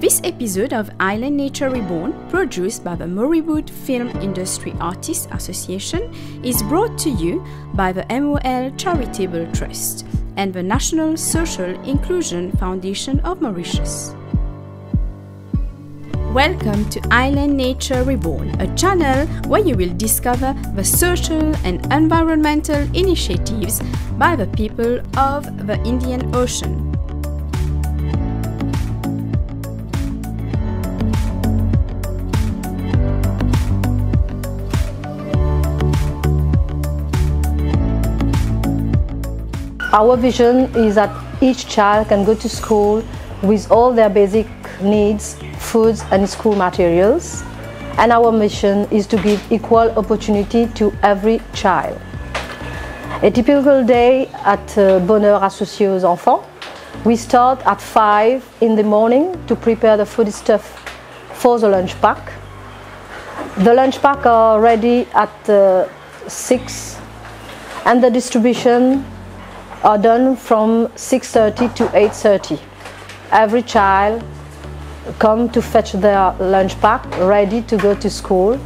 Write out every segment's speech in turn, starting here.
This episode of Island Nature Reborn, produced by the Morrywood Film Industry Artists Association, is brought to you by the MOL Charitable Trust and the National Social Inclusion Foundation of Mauritius. Welcome to Island Nature Reborn, a channel where you will discover the social and environmental initiatives by the people of the Indian Ocean. Our vision is that each child can go to school with all their basic needs, foods and school materials. And our mission is to give equal opportunity to every child. A typical day at uh, Bonheur Associé aux Enfants, we start at 5 in the morning to prepare the food stuff for the lunch pack. The lunch pack are ready at uh, 6 and the distribution are done from 6.30 to 8.30. Every child come to fetch their lunch pack ready to go to school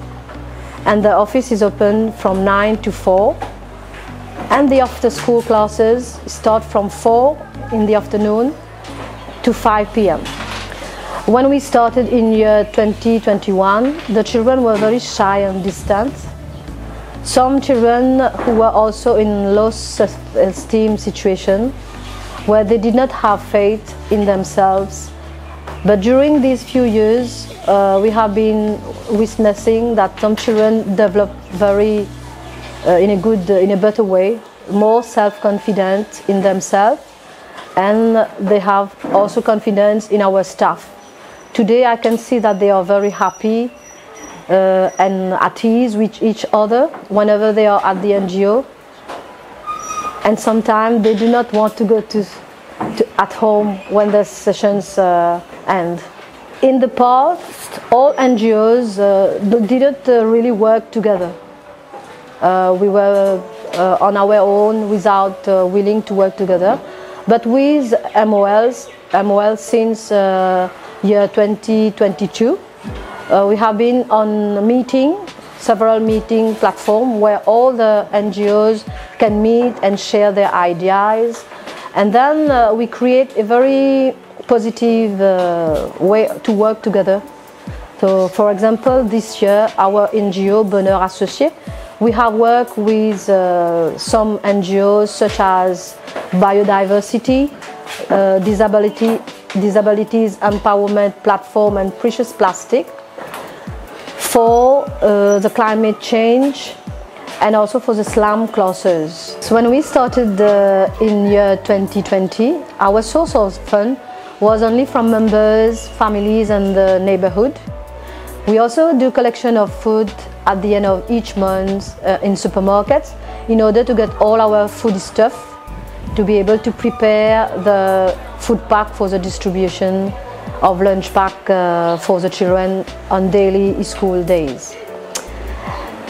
and the office is open from 9 to 4 and the after school classes start from 4 in the afternoon to 5 p.m. When we started in year 2021, the children were very shy and distant some children who were also in low self-esteem situation where they did not have faith in themselves. But during these few years, uh, we have been witnessing that some children develop very, uh, in a good, uh, in a better way, more self-confident in themselves, and they have also confidence in our staff. Today, I can see that they are very happy uh, and at ease with each other whenever they are at the NGO. And sometimes they do not want to go to, to at home when the sessions uh, end. In the past, all NGOs uh, didn't uh, really work together. Uh, we were uh, on our own without willing to work together. But with MOLs, MOL since year 2022, uh, we have been on meeting, several meeting platforms where all the NGOs can meet and share their ideas. And then uh, we create a very positive uh, way to work together. So for example, this year our NGO Bonheur Associé, we have worked with uh, some NGOs such as Biodiversity, uh, Disability, Disabilities Empowerment Platform and Precious Plastic for uh, the climate change and also for the slum classes. So when we started uh, in year 2020, our source of fund was only from members, families and the neighborhood. We also do collection of food at the end of each month uh, in supermarkets in order to get all our food stuff to be able to prepare the food pack for the distribution of lunch pack uh, for the children on daily school days.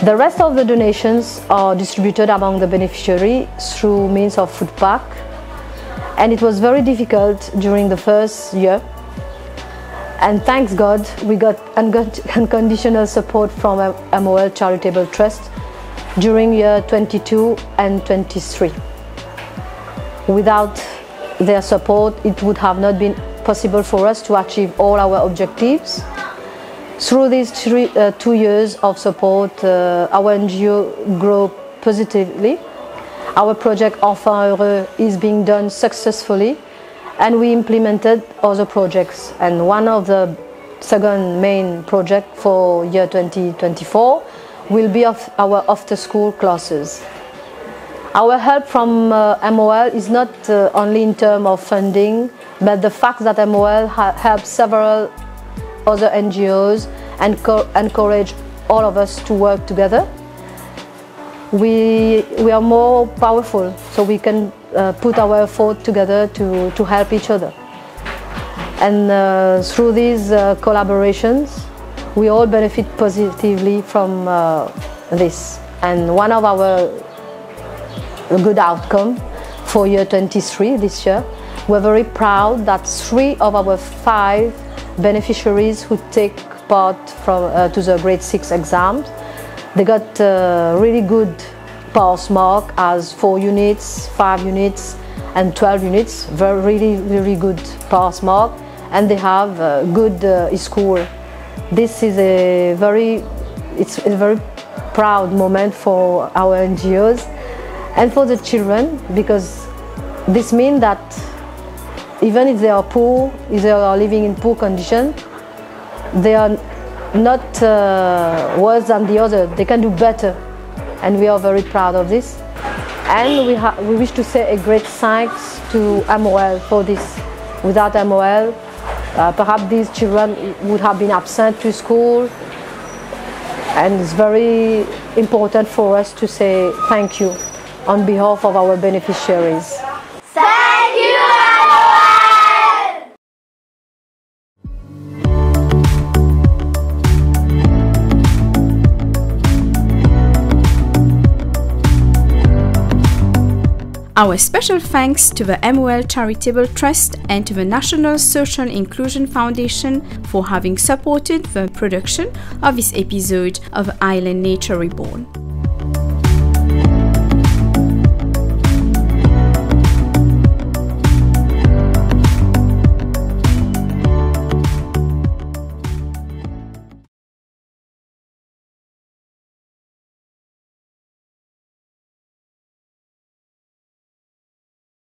The rest of the donations are distributed among the beneficiary through means of food pack and it was very difficult during the first year and thanks God we got unconditional support from MOL Charitable Trust during year 22 and 23. Without their support it would have not been possible for us to achieve all our objectives. Through these three, uh, two years of support, uh, our NGO grew positively. Our project Enfants Heureux is being done successfully and we implemented other projects and one of the second main project for year 2024 will be of our after school classes. Our help from uh, MOL is not uh, only in terms of funding but the fact that MOL helps several other NGOs and encourage all of us to work together, we, we are more powerful, so we can uh, put our effort together to, to help each other. And uh, through these uh, collaborations, we all benefit positively from uh, this. And one of our good outcome for year 23 this year. We're very proud that three of our five beneficiaries who take part from, uh, to the grade 6 exams, they got uh, really good pass mark as 4 units, 5 units and 12 units, very really, really good pass mark. And they have a good uh, score. This is a very, it's a very proud moment for our NGOs and for the children because this means that even if they are poor, if they are living in poor condition, they are not uh, worse than the other. They can do better, and we are very proud of this. And we, we wish to say a great thanks to MOL for this. Without MOL, uh, perhaps these children would have been absent to school, and it's very important for us to say thank you on behalf of our beneficiaries. Thank you, Our special thanks to the MOL Charitable Trust and to the National Social Inclusion Foundation for having supported the production of this episode of Island Nature Reborn.